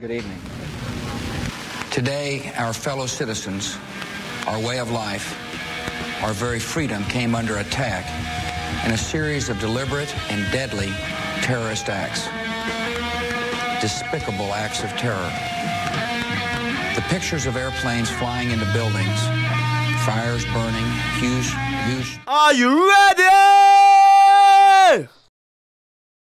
Good evening. Today, our fellow citizens, our way of life, our very freedom came under attack in a series of deliberate and deadly terrorist acts. Despicable acts of terror. The pictures of airplanes flying into buildings, fires burning, huge, huge Are you ready?